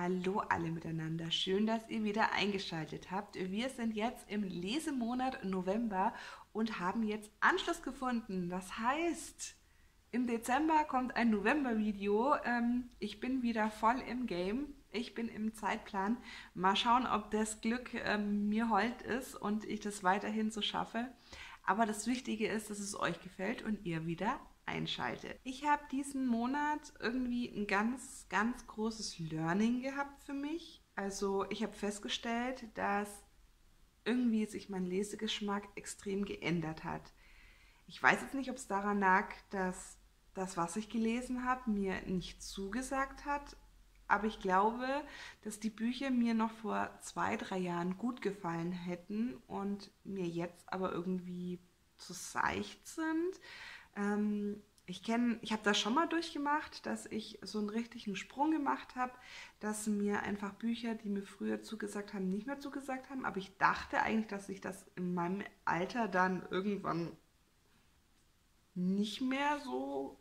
Hallo alle miteinander. Schön, dass ihr wieder eingeschaltet habt. Wir sind jetzt im Lesemonat November und haben jetzt Anschluss gefunden. Das heißt, im Dezember kommt ein November-Video. Ähm, ich bin wieder voll im Game. Ich bin im Zeitplan. Mal schauen, ob das Glück ähm, mir hold ist und ich das weiterhin so schaffe. Aber das Wichtige ist, dass es euch gefällt und ihr wieder einschaltet. Ich habe diesen Monat irgendwie ein ganz, ganz großes Learning gehabt für mich. Also ich habe festgestellt, dass irgendwie sich mein Lesegeschmack extrem geändert hat. Ich weiß jetzt nicht, ob es daran lag, dass das, was ich gelesen habe, mir nicht zugesagt hat. Aber ich glaube, dass die Bücher mir noch vor zwei, drei Jahren gut gefallen hätten und mir jetzt aber irgendwie zu seicht sind. Ähm, ich kenne, ich habe das schon mal durchgemacht, dass ich so einen richtigen Sprung gemacht habe, dass mir einfach Bücher, die mir früher zugesagt haben, nicht mehr zugesagt haben. Aber ich dachte eigentlich, dass sich das in meinem Alter dann irgendwann nicht mehr so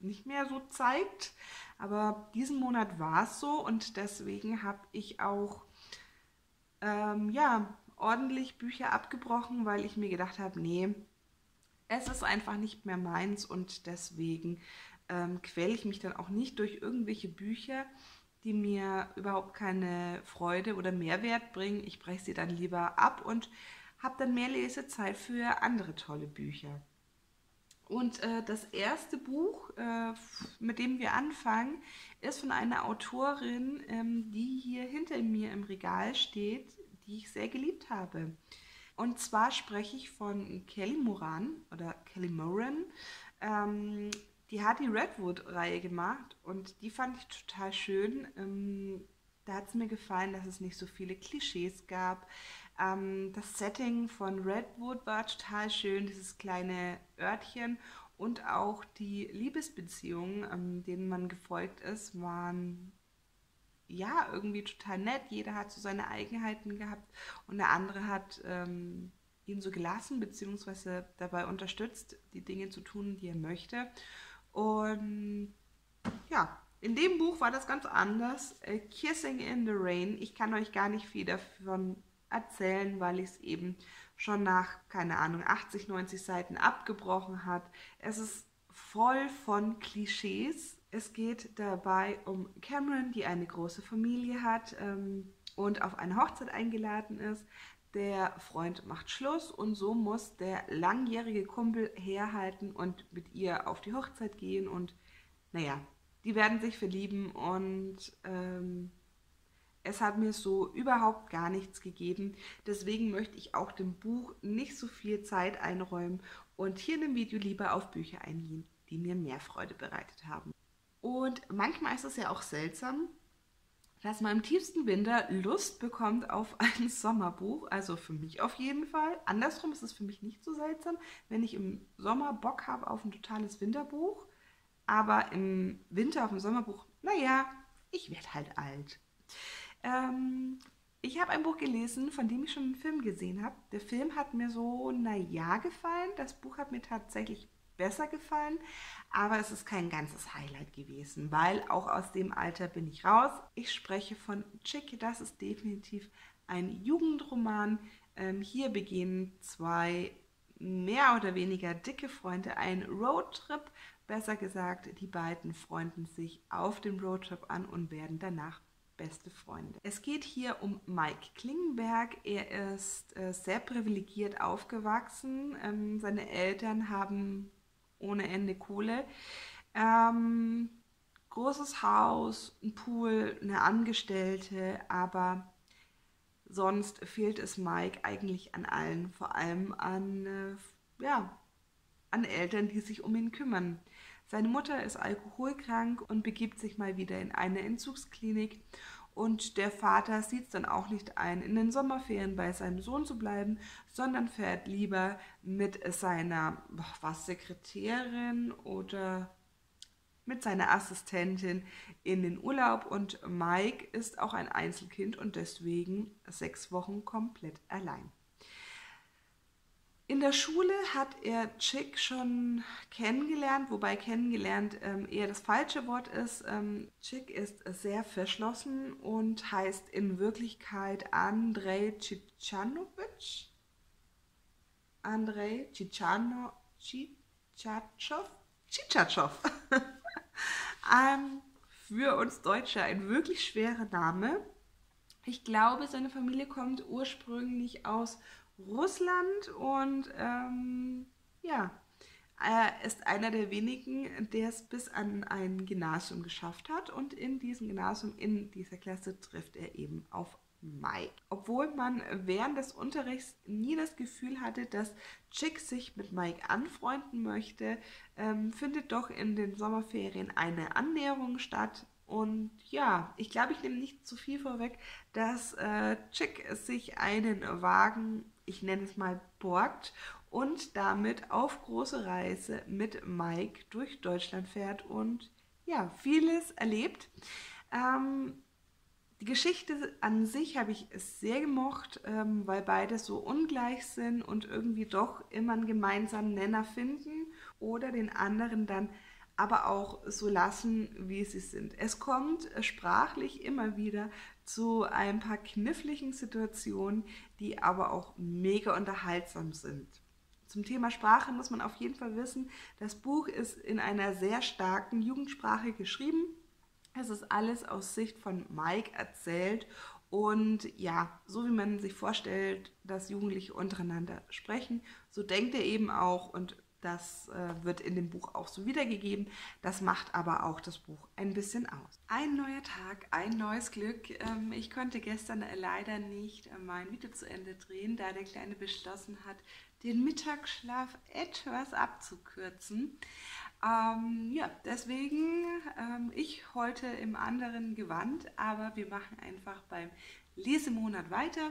nicht mehr so zeigt. Aber diesen Monat war es so und deswegen habe ich auch ähm, ja, ordentlich Bücher abgebrochen, weil ich mir gedacht habe, nee, es ist einfach nicht mehr meins und deswegen ähm, quäle ich mich dann auch nicht durch irgendwelche Bücher, die mir überhaupt keine Freude oder Mehrwert bringen. Ich breche sie dann lieber ab und habe dann mehr Lesezeit für andere tolle Bücher. Und äh, das erste Buch, äh, mit dem wir anfangen, ist von einer Autorin, ähm, die hier hinter mir im Regal steht, die ich sehr geliebt habe. Und zwar spreche ich von Kelly Moran oder Kelly Moran. Ähm, die hat die Redwood-Reihe gemacht und die fand ich total schön. Ähm, da hat es mir gefallen, dass es nicht so viele Klischees gab. Ähm, das Setting von Redwood war total schön, dieses kleine Örtchen und auch die Liebesbeziehungen, ähm, denen man gefolgt ist, waren ja, irgendwie total nett. Jeder hat so seine Eigenheiten gehabt und der andere hat ähm, ihn so gelassen, beziehungsweise dabei unterstützt, die Dinge zu tun, die er möchte. Und ja, in dem Buch war das ganz anders. Kissing in the Rain. Ich kann euch gar nicht viel davon erzählen, weil ich es eben schon nach, keine Ahnung, 80, 90 Seiten abgebrochen hat. Es ist voll von Klischees es geht dabei um Cameron, die eine große Familie hat ähm, und auf eine Hochzeit eingeladen ist. Der Freund macht Schluss und so muss der langjährige Kumpel herhalten und mit ihr auf die Hochzeit gehen und naja, die werden sich verlieben und ähm, es hat mir so überhaupt gar nichts gegeben. Deswegen möchte ich auch dem Buch nicht so viel Zeit einräumen und hier in dem Video lieber auf Bücher eingehen, die mir mehr Freude bereitet haben. Und manchmal ist es ja auch seltsam, dass man im tiefsten Winter Lust bekommt auf ein Sommerbuch. Also für mich auf jeden Fall. Andersrum ist es für mich nicht so seltsam, wenn ich im Sommer Bock habe auf ein totales Winterbuch. Aber im Winter auf ein Sommerbuch, naja, ich werde halt alt. Ähm, ich habe ein Buch gelesen, von dem ich schon einen Film gesehen habe. Der Film hat mir so, naja, gefallen. Das Buch hat mir tatsächlich besser gefallen, aber es ist kein ganzes Highlight gewesen, weil auch aus dem Alter bin ich raus. Ich spreche von Chick, das ist definitiv ein Jugendroman. Ähm, hier begehen zwei mehr oder weniger dicke Freunde einen Roadtrip. Besser gesagt, die beiden freunden sich auf dem Roadtrip an und werden danach beste Freunde. Es geht hier um Mike Klingenberg. Er ist äh, sehr privilegiert aufgewachsen. Ähm, seine Eltern haben ohne Ende Kohle. Ähm, großes Haus, ein Pool, eine Angestellte, aber sonst fehlt es Mike eigentlich an allen, vor allem an, äh, ja, an Eltern, die sich um ihn kümmern. Seine Mutter ist alkoholkrank und begibt sich mal wieder in eine Entzugsklinik und der Vater sieht es dann auch nicht ein, in den Sommerferien bei seinem Sohn zu bleiben, sondern fährt lieber mit seiner was Sekretärin oder mit seiner Assistentin in den Urlaub. Und Mike ist auch ein Einzelkind und deswegen sechs Wochen komplett allein. In der Schule hat er Chick schon kennengelernt, wobei kennengelernt ähm, eher das falsche Wort ist. Ähm, Chick ist sehr verschlossen und heißt in Wirklichkeit Andrei Cicanovic. Andrei Cicano, Cicatschow? Cicatschow. ähm, für uns Deutsche ein wirklich schwerer Name. Ich glaube, seine Familie kommt ursprünglich aus Russland und ähm, ja, er ist einer der wenigen, der es bis an ein Gymnasium geschafft hat und in diesem Gymnasium, in dieser Klasse trifft er eben auf Mike. Obwohl man während des Unterrichts nie das Gefühl hatte, dass Chick sich mit Mike anfreunden möchte, ähm, findet doch in den Sommerferien eine Annäherung statt. Und ja, ich glaube, ich nehme nicht zu viel vorweg, dass äh, Chick sich einen Wagen ich nenne es mal, borgt und damit auf große Reise mit Mike durch Deutschland fährt und ja, vieles erlebt. Ähm, die Geschichte an sich habe ich sehr gemocht, ähm, weil beide so ungleich sind und irgendwie doch immer einen gemeinsamen Nenner finden oder den anderen dann aber auch so lassen, wie sie sind. Es kommt sprachlich immer wieder zu ein paar kniffligen Situationen, die aber auch mega unterhaltsam sind. Zum Thema Sprache muss man auf jeden Fall wissen, das Buch ist in einer sehr starken Jugendsprache geschrieben. Es ist alles aus Sicht von Mike erzählt und ja, so wie man sich vorstellt, dass Jugendliche untereinander sprechen, so denkt er eben auch und das äh, wird in dem Buch auch so wiedergegeben. Das macht aber auch das Buch ein bisschen aus. Ein neuer Tag, ein neues Glück. Ähm, ich konnte gestern leider nicht äh, mein Video zu Ende drehen, da der Kleine beschlossen hat, den Mittagsschlaf etwas abzukürzen. Ähm, ja, deswegen ähm, ich heute im anderen Gewand, aber wir machen einfach beim Lesemonat weiter.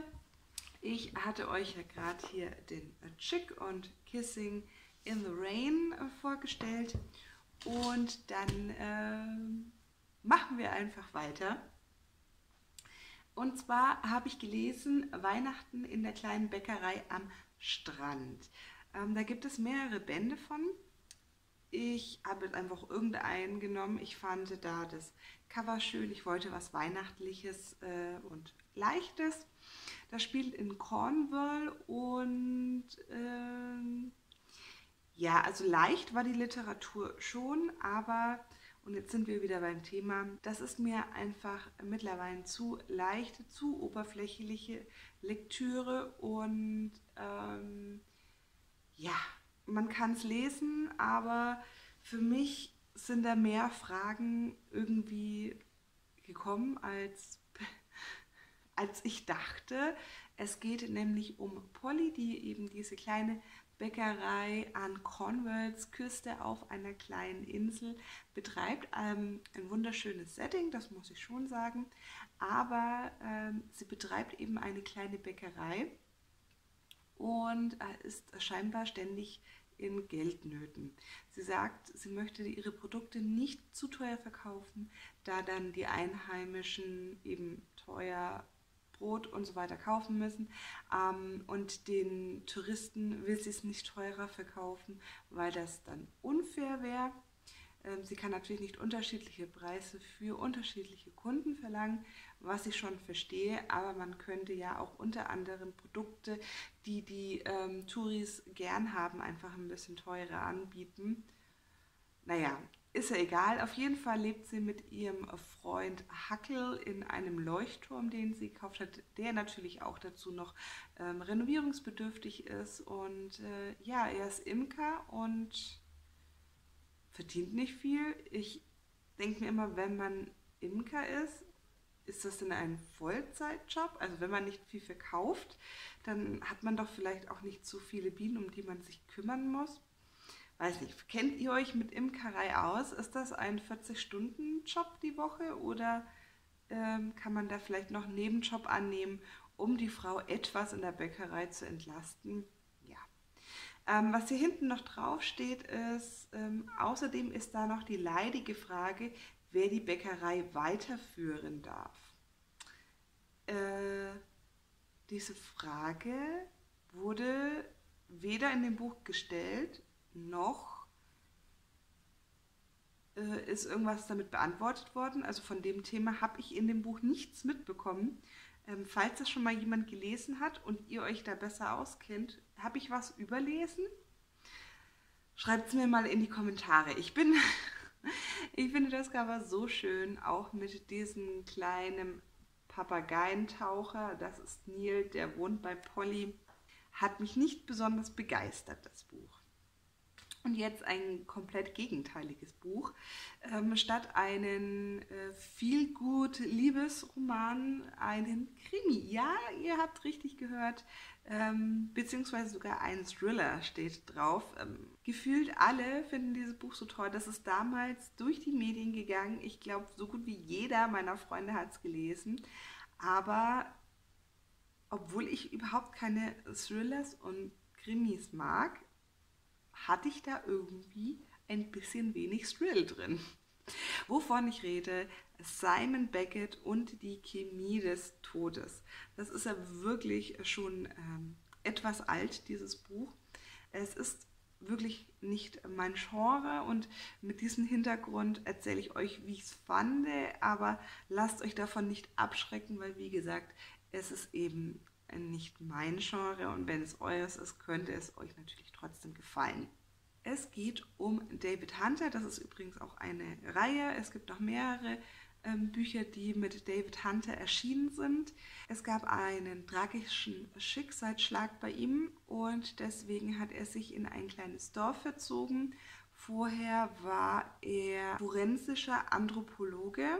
Ich hatte euch ja gerade hier den Chick und Kissing in the Rain äh, vorgestellt und dann äh, machen wir einfach weiter. Und zwar habe ich gelesen Weihnachten in der kleinen Bäckerei am Strand. Ähm, da gibt es mehrere Bände von. Ich habe einfach irgendeinen genommen. Ich fand da das Cover schön. Ich wollte was Weihnachtliches äh, und Leichtes. Das spielt in Cornwall und äh, ja, also leicht war die Literatur schon, aber, und jetzt sind wir wieder beim Thema, das ist mir einfach mittlerweile zu leichte, zu oberflächliche Lektüre und ähm, ja, man kann es lesen, aber für mich sind da mehr Fragen irgendwie gekommen, als, als ich dachte. Es geht nämlich um Polly, die eben diese kleine Bäckerei an Cornwalls Küste auf einer kleinen Insel betreibt. Ähm, ein wunderschönes Setting, das muss ich schon sagen. Aber ähm, sie betreibt eben eine kleine Bäckerei und äh, ist scheinbar ständig in Geldnöten. Sie sagt, sie möchte ihre Produkte nicht zu teuer verkaufen, da dann die Einheimischen eben teuer Brot und so weiter kaufen müssen. Ähm, und den Touristen will sie es nicht teurer verkaufen, weil das dann unfair wäre. Ähm, sie kann natürlich nicht unterschiedliche Preise für unterschiedliche Kunden verlangen, was ich schon verstehe, aber man könnte ja auch unter anderem Produkte, die die ähm, Touris gern haben, einfach ein bisschen teurer anbieten. Naja, ist ja egal. Auf jeden Fall lebt sie mit ihrem Freund Hackel in einem Leuchtturm, den sie gekauft hat, der natürlich auch dazu noch ähm, renovierungsbedürftig ist. Und äh, ja, er ist Imker und verdient nicht viel. Ich denke mir immer, wenn man Imker ist, ist das denn ein Vollzeitjob? Also wenn man nicht viel verkauft, dann hat man doch vielleicht auch nicht so viele Bienen, um die man sich kümmern muss weiß nicht, kennt ihr euch mit Imkerei aus? Ist das ein 40-Stunden-Job die Woche oder ähm, kann man da vielleicht noch einen Nebenjob annehmen, um die Frau etwas in der Bäckerei zu entlasten? Ja. Ähm, was hier hinten noch drauf steht, ist, ähm, außerdem ist da noch die leidige Frage, wer die Bäckerei weiterführen darf. Äh, diese Frage wurde weder in dem Buch gestellt, noch äh, ist irgendwas damit beantwortet worden. Also von dem Thema habe ich in dem Buch nichts mitbekommen. Ähm, falls das schon mal jemand gelesen hat und ihr euch da besser auskennt, habe ich was überlesen? Schreibt es mir mal in die Kommentare. Ich bin, ich finde das Cover so schön, auch mit diesem kleinen Papageientaucher. Das ist Neil, der wohnt bei Polly. Hat mich nicht besonders begeistert, das Buch. Und jetzt ein komplett gegenteiliges Buch. Ähm, statt einen äh, gut Liebesroman, einen Krimi. Ja, ihr habt richtig gehört. Ähm, beziehungsweise sogar ein Thriller steht drauf. Ähm, gefühlt alle finden dieses Buch so toll. Das ist damals durch die Medien gegangen. Ich glaube, so gut wie jeder meiner Freunde hat es gelesen. Aber obwohl ich überhaupt keine Thrillers und Krimis mag, hatte ich da irgendwie ein bisschen wenig Thrill drin. Wovon ich rede, Simon Beckett und die Chemie des Todes. Das ist ja wirklich schon ähm, etwas alt, dieses Buch. Es ist wirklich nicht mein Genre und mit diesem Hintergrund erzähle ich euch, wie ich es fand, aber lasst euch davon nicht abschrecken, weil wie gesagt, es ist eben nicht mein Genre und wenn es eures ist, könnte es euch natürlich trotzdem gefallen. Es geht um David Hunter, das ist übrigens auch eine Reihe. Es gibt noch mehrere ähm, Bücher, die mit David Hunter erschienen sind. Es gab einen tragischen Schicksalsschlag bei ihm und deswegen hat er sich in ein kleines Dorf verzogen. Vorher war er forensischer Anthropologe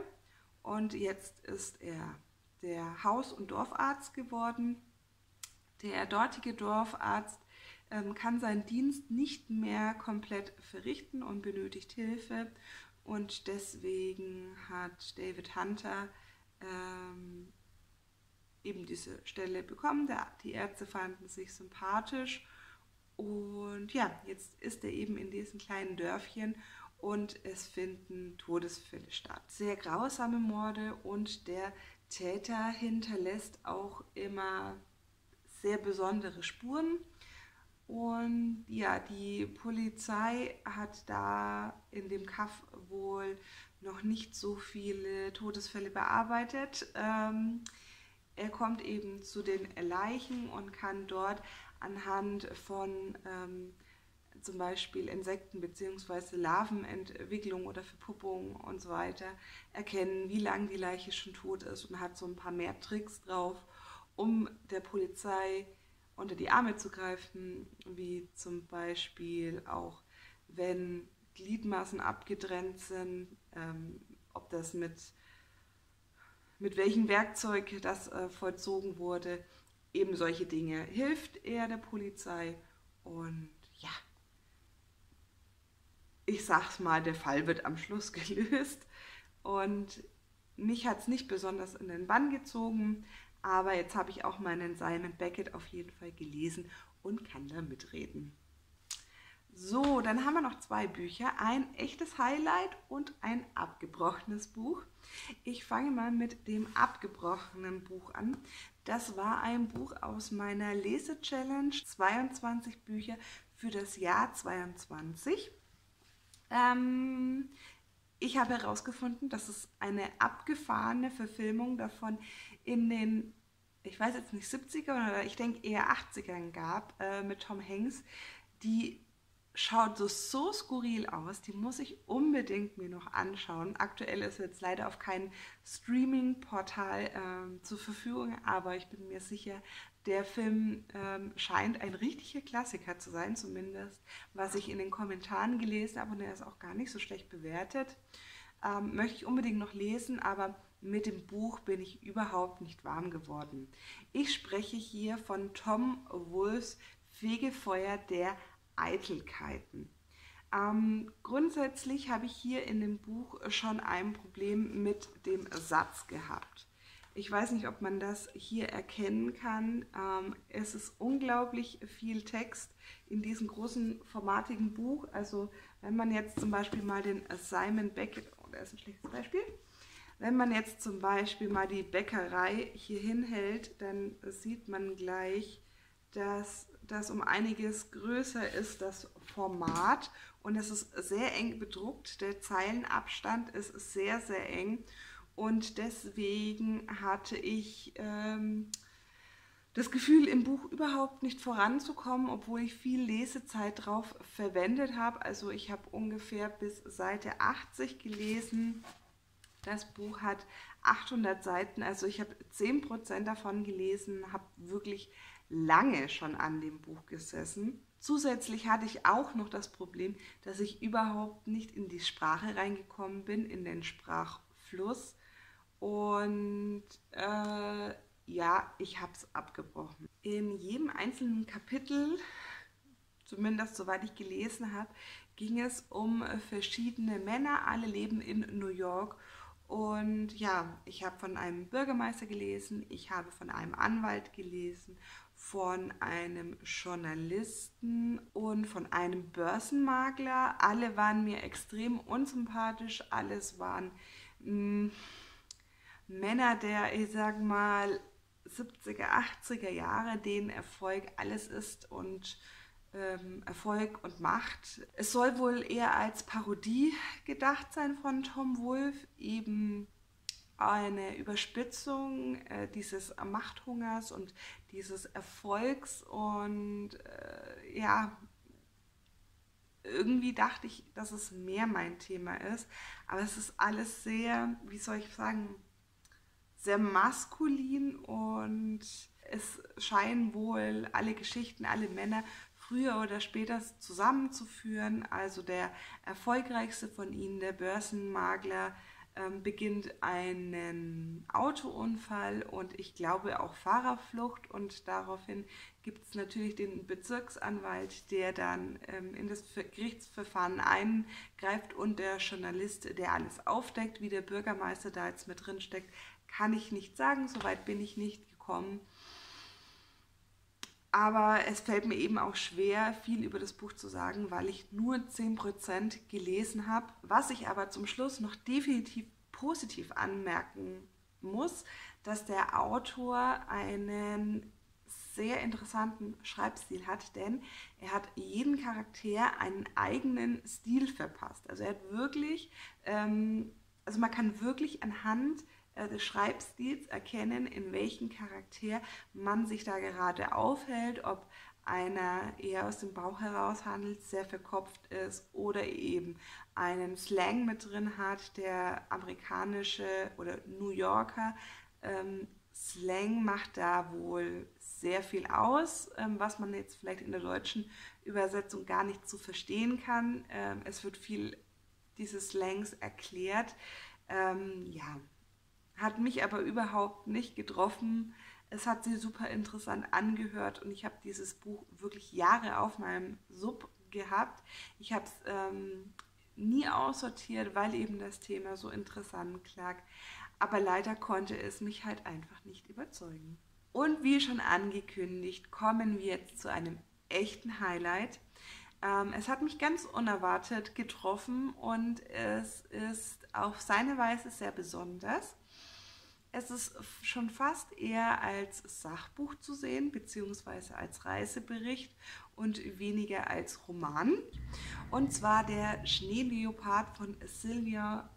und jetzt ist er der Haus- und Dorfarzt geworden. Der dortige Dorfarzt ähm, kann seinen Dienst nicht mehr komplett verrichten und benötigt Hilfe. Und deswegen hat David Hunter ähm, eben diese Stelle bekommen. Der, die Ärzte fanden sich sympathisch. Und ja, jetzt ist er eben in diesem kleinen Dörfchen und es finden Todesfälle statt. Sehr grausame Morde und der Täter hinterlässt auch immer sehr besondere Spuren. Und ja, die Polizei hat da in dem Kaff wohl noch nicht so viele Todesfälle bearbeitet. Ähm, er kommt eben zu den Leichen und kann dort anhand von ähm, zum Beispiel Insekten bzw. Larvenentwicklung oder Verpuppung und so weiter erkennen, wie lange die Leiche schon tot ist und hat so ein paar mehr Tricks drauf, um der Polizei unter die Arme zu greifen, wie zum Beispiel auch, wenn Gliedmaßen abgetrennt sind, ähm, ob das mit, mit welchem Werkzeug das äh, vollzogen wurde, eben solche Dinge hilft er der Polizei und ich sag's mal, der Fall wird am Schluss gelöst und mich hat es nicht besonders in den Bann gezogen, aber jetzt habe ich auch meinen Simon Beckett auf jeden Fall gelesen und kann da mitreden. So, dann haben wir noch zwei Bücher, ein echtes Highlight und ein abgebrochenes Buch. Ich fange mal mit dem abgebrochenen Buch an. Das war ein Buch aus meiner Lese-Challenge, 22 Bücher für das Jahr 22. Ähm, ich habe herausgefunden, dass es eine abgefahrene Verfilmung davon in den ich weiß jetzt nicht, 70er oder ich denke eher 80ern gab äh, mit Tom Hanks, die schaut so, so skurril aus. Die muss ich unbedingt mir noch anschauen. Aktuell ist jetzt leider auf kein Streaming-Portal ähm, zur Verfügung, aber ich bin mir sicher, der Film ähm, scheint ein richtiger Klassiker zu sein, zumindest was ich in den Kommentaren gelesen habe und er ist auch gar nicht so schlecht bewertet. Ähm, möchte ich unbedingt noch lesen, aber mit dem Buch bin ich überhaupt nicht warm geworden. Ich spreche hier von Tom Wolfs Fegefeuer der Eitelkeiten. Ähm, grundsätzlich habe ich hier in dem Buch schon ein Problem mit dem Satz gehabt. Ich weiß nicht, ob man das hier erkennen kann. Ähm, es ist unglaublich viel Text in diesem großen formatigen Buch. Also wenn man jetzt zum Beispiel mal den Simon Beckett, oh, der ist ein schlechtes Beispiel, wenn man jetzt zum Beispiel mal die Bäckerei hier hinhält, dann sieht man gleich, dass das um einiges größer ist, das Format. Und es ist sehr eng bedruckt. Der Zeilenabstand ist sehr, sehr eng. Und deswegen hatte ich ähm, das Gefühl, im Buch überhaupt nicht voranzukommen, obwohl ich viel Lesezeit drauf verwendet habe. Also ich habe ungefähr bis Seite 80 gelesen. Das Buch hat 800 Seiten, also ich habe 10% davon gelesen, habe wirklich lange schon an dem Buch gesessen. Zusätzlich hatte ich auch noch das Problem, dass ich überhaupt nicht in die Sprache reingekommen bin, in den Sprachfluss. Und äh, ja, ich habe es abgebrochen. In jedem einzelnen Kapitel, zumindest soweit ich gelesen habe, ging es um verschiedene Männer. Alle leben in New York. Und ja, ich habe von einem Bürgermeister gelesen, ich habe von einem Anwalt gelesen, von einem Journalisten und von einem Börsenmakler. Alle waren mir extrem unsympathisch, alles waren mh, mm, Männer der, ich sag mal, 70er, 80er Jahre, denen Erfolg alles ist und ähm, Erfolg und Macht. Es soll wohl eher als Parodie gedacht sein von Tom Wolf, eben eine Überspitzung äh, dieses Machthungers und dieses Erfolgs und äh, ja, irgendwie dachte ich, dass es mehr mein Thema ist, aber es ist alles sehr, wie soll ich sagen, sehr maskulin und es scheinen wohl alle Geschichten, alle Männer früher oder später zusammenzuführen. Also der erfolgreichste von ihnen, der Börsenmakler, ähm, beginnt einen Autounfall und ich glaube auch Fahrerflucht und daraufhin gibt es natürlich den Bezirksanwalt, der dann ähm, in das Gerichtsverfahren eingreift und der Journalist, der alles aufdeckt, wie der Bürgermeister da jetzt mit drin steckt, kann ich nicht sagen, soweit bin ich nicht gekommen. Aber es fällt mir eben auch schwer, viel über das Buch zu sagen, weil ich nur 10% gelesen habe. Was ich aber zum Schluss noch definitiv positiv anmerken muss, dass der Autor einen sehr interessanten Schreibstil hat, denn er hat jeden Charakter einen eigenen Stil verpasst. Also er hat wirklich, ähm, also man kann wirklich anhand des Schreibstils erkennen, in welchem Charakter man sich da gerade aufhält, ob einer eher aus dem Bauch heraus handelt, sehr verkopft ist oder eben einen Slang mit drin hat, der amerikanische oder New Yorker ähm, Slang macht da wohl sehr viel aus, ähm, was man jetzt vielleicht in der deutschen Übersetzung gar nicht zu verstehen kann. Ähm, es wird viel dieses Slangs erklärt. Ähm, ja, hat mich aber überhaupt nicht getroffen. Es hat sich super interessant angehört und ich habe dieses Buch wirklich Jahre auf meinem Sub gehabt. Ich habe es ähm, nie aussortiert, weil eben das Thema so interessant klang. Aber leider konnte es mich halt einfach nicht überzeugen. Und wie schon angekündigt, kommen wir jetzt zu einem echten Highlight. Ähm, es hat mich ganz unerwartet getroffen und es ist auf seine Weise sehr besonders. Es ist schon fast eher als Sachbuch zu sehen, beziehungsweise als Reisebericht und weniger als Roman. Und zwar der Schneeleopard von Sylvia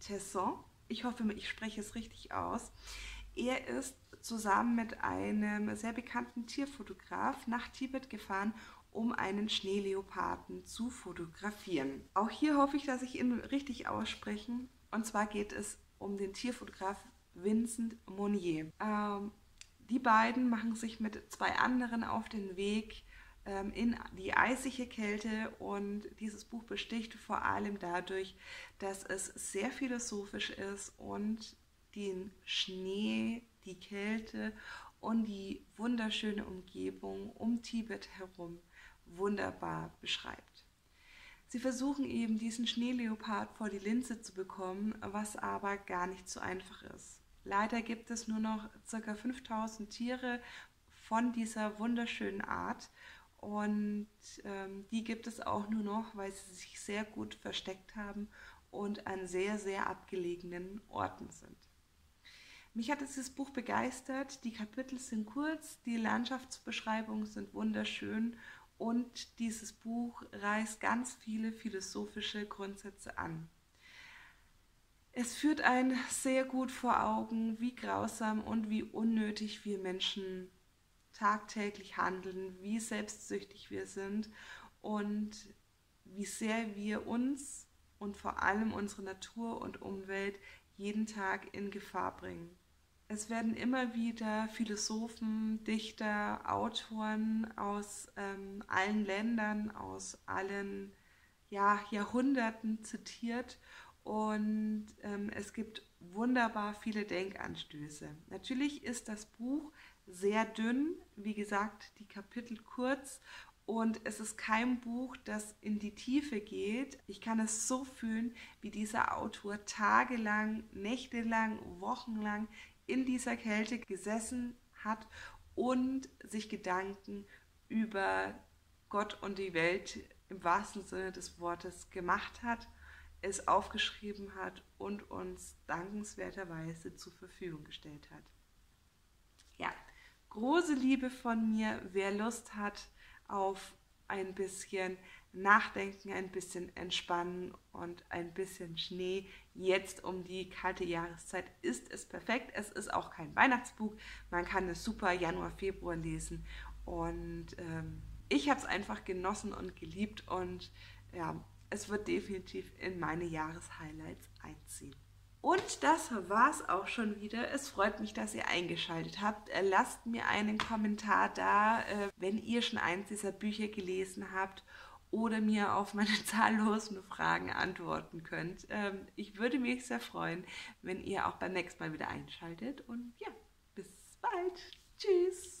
Tesson. Ich hoffe, ich spreche es richtig aus. Er ist zusammen mit einem sehr bekannten Tierfotograf nach Tibet gefahren, um einen Schneeleoparden zu fotografieren. Auch hier hoffe ich, dass ich ihn richtig ausspreche. Und zwar geht es um den Tierfotograf Vincent Monnier. Ähm, die beiden machen sich mit zwei anderen auf den Weg ähm, in die eisige Kälte und dieses Buch besticht vor allem dadurch, dass es sehr philosophisch ist und den Schnee, die Kälte und die wunderschöne Umgebung um Tibet herum wunderbar beschreibt. Sie versuchen eben diesen Schneeleopard vor die Linse zu bekommen, was aber gar nicht so einfach ist. Leider gibt es nur noch ca. 5000 Tiere von dieser wunderschönen Art und ähm, die gibt es auch nur noch, weil sie sich sehr gut versteckt haben und an sehr, sehr abgelegenen Orten sind. Mich hat dieses Buch begeistert. Die Kapitel sind kurz, die Landschaftsbeschreibungen sind wunderschön und dieses Buch reißt ganz viele philosophische Grundsätze an. Es führt einen sehr gut vor Augen, wie grausam und wie unnötig wir Menschen tagtäglich handeln, wie selbstsüchtig wir sind und wie sehr wir uns und vor allem unsere Natur und Umwelt jeden Tag in Gefahr bringen. Es werden immer wieder Philosophen, Dichter, Autoren aus ähm, allen Ländern, aus allen ja, Jahrhunderten zitiert und ähm, es gibt wunderbar viele Denkanstöße. Natürlich ist das Buch sehr dünn, wie gesagt, die Kapitel kurz und es ist kein Buch, das in die Tiefe geht. Ich kann es so fühlen, wie dieser Autor tagelang, nächtelang, wochenlang in dieser Kälte gesessen hat und sich Gedanken über Gott und die Welt im wahrsten Sinne des Wortes gemacht hat, es aufgeschrieben hat und uns dankenswerterweise zur Verfügung gestellt hat. Ja, große Liebe von mir, wer Lust hat auf ein bisschen Nachdenken, ein bisschen Entspannen und ein bisschen Schnee. Jetzt um die kalte Jahreszeit ist es perfekt. Es ist auch kein Weihnachtsbuch. Man kann es super Januar, Februar lesen. Und ähm, ich habe es einfach genossen und geliebt. Und ja, es wird definitiv in meine Jahreshighlights einziehen. Und das war's auch schon wieder. Es freut mich, dass ihr eingeschaltet habt. Äh, lasst mir einen Kommentar da, äh, wenn ihr schon eins dieser Bücher gelesen habt oder mir auf meine zahllosen Fragen antworten könnt. Ähm, ich würde mich sehr freuen, wenn ihr auch beim nächsten Mal wieder einschaltet. Und ja, bis bald. Tschüss.